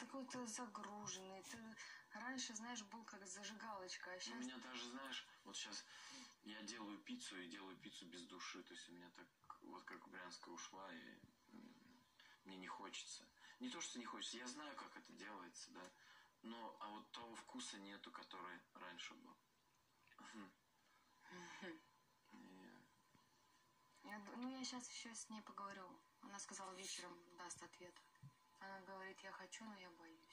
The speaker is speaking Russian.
такой ты загруженный. Ты раньше, знаешь, был как зажигалочка, а У сейчас... меня даже, знаешь, вот сейчас я делаю пиццу и делаю пиццу без души. То есть у меня так, вот как Брянская ушла, и мне не хочется. Не то, что не хочется, я знаю, как это делается, да. Но, а вот того вкуса нету, который раньше был. И- Я ну, я сейчас еще с ней поговорю. Она сказала, вечером даст ответ. Говорит, я хочу, но я боюсь.